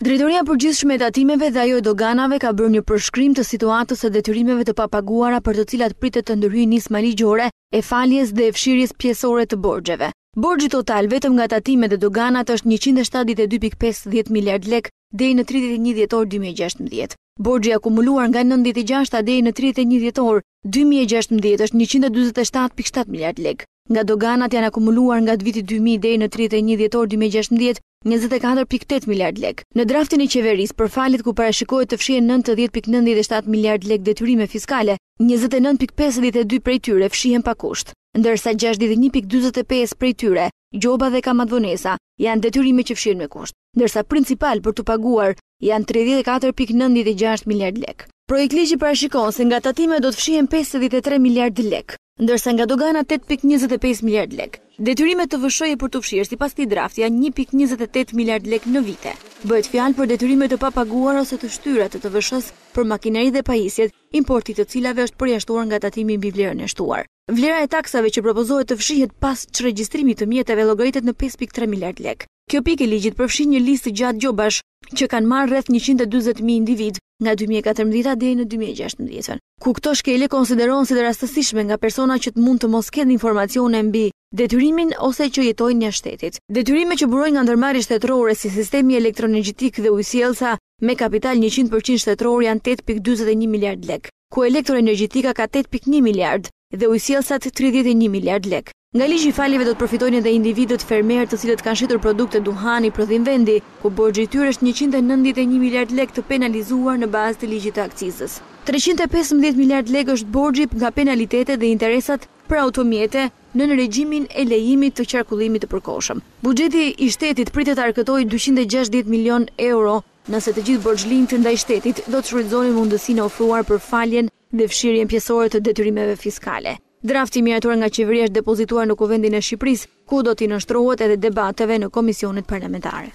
Drejtoria e Përgjithshme e Tatimeve dhe ajo e Doganave ka bërë një përshkrim të situatës së detyrimeve të papaguara për të cilat pritet të ndërhyjë nisma ligjore e faljes dhe e fshirjes pjesore të borxheve. Borxhi total vetëm nga tatimet dhe doganat është njëqind e shtatëdhjetë e dy pikë pesëdhjetë miliardë lekë deri në tridhjetë e një dhjetor dy mijë e gjashtëmbëdhjetë. Borxhi i akumuluar nga nëntëdhjetë e gjashta deri në tridhjetë e një dhjetor Dy mijë e gjashtëmbëdhjetë është njëqind e dyzet e shtatë pikë shtatë miliardë lekë. Nga doganat janë akumuluar nga viti dy mijë deri në tridhjetë e një dhjetor dy mijë e gjashtëmbëdhjetë, njëzet e katër pikë tetë miliardë lekë. Në draftin e Qeverisë për faljet ku parashikohet të fshihen nëntëdhjetë pikë nëntëdhjetë e shtatë miliardë lekë detyrime fiskale, njëzet e nëntë pikë pesëdhjetë e dy prej tyre fshihen pa kusht, ndërsa gjashtëdhjetë e një pikë dyzet e pesë prej tyre, gjoba dhe kamatëvonesa, janë detyrime që fshihen me kusht. ndërsa principal për t'u paguar janë tridhjetë e katër pikë nëntëdhjetë e gjashtë miliardë lekë. Projektligji parashikon se nga tatimet do të fshihen pesëdhjetë e tre miliardë lekë, ndërsa nga doganat tetë pikë njëzet e pesë miliardë lekë. Detyrimet TVSH-je për t'u fshirë sipas këtij drafti janë një pikë njëzet e tetë miliardë lekë në vite. Bëhet fjalë për detyrime të papaguara ose të shtyra të TVSH-së për makineri dhe pajisjet, importi i të cilave është përjashtuar nga tatimi mbi vlerën e shtuar. Vlera e taksave që propozohet të fshihet pas çregjistrimit të mjeteve llogaritet në pesë pikë tre miliardë lekë. Kjo pikë e ligjit përfshin një listë të gjatë gjobash që kanë marrë rreth njëqind e dyzet mijë individë nga dy mijë e katërmbëdhjetë deri në dy mijë e gjashtëmbëdhjetë, ku këto shkelje konsiderohen si të rastësishme nga persona që mund të mos kenë informacione mbi detyrimin ose që jetojnë jashtë shtetit. Detyrimet që burojnë nga ndërmarrjet shtetërore si sistemi elektroenergjetik dhe ujësjellësa me kapital njëqind për qind shtetëror janë tetë pikë dyzet e një miliardë lekë, ku Elektroenergjetika ka tetë pikë një miliardë dhe Ujësjellësat tridhjetë e një miliardë lekë. Nga ligji i faljeve do të përfitojnë edhe individët fermerë të cilët kanë shitur produkte duhani prodhim vendi, ku borxhi i tyre është njëqind e nëntëdhjetë e një miliardë lekë të penalizuar në bazë të ligjit të akcizës. Treqind e pesëmbëdhjetë miliardë lekë është borxhi nga penalitetet dhe interesat për automjete, nën regjimin e lejimit të qarkullimit të përkohshëm. Buxheti i shtetit pritet të arkëtojë dyqind e gjashtëdhjetë milionë euro, nëse të gjithë borxhlinjtë ndaj shtetit do të shfrytëzonin mundësinë e ofruar për faljen dhe fshirjen pjesore të detyrimeve fiskale. Drafti i miratuar nga Qeveria është depozituar në Kuvendin e Shqipërisë, ku do t'i nënshtrohet edhe debateve në komisionet parlamentare.